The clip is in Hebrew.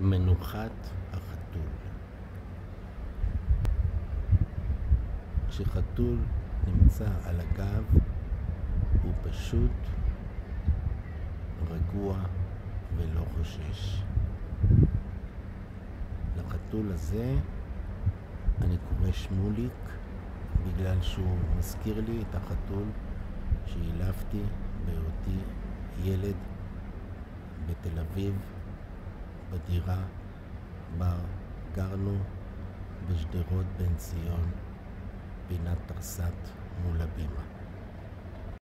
מנוחת החתול כשחתול נמצא על הגב הוא פשוט רגוע ולא חושש. לחתול הזה אני קורא שמוליק בגלל שהוא מזכיר לי את החתול שהילפתי בהיותי ילד בתל אביב בדירה בה גרנו בשדרות בן ציון פינת תרסת מול הבימה.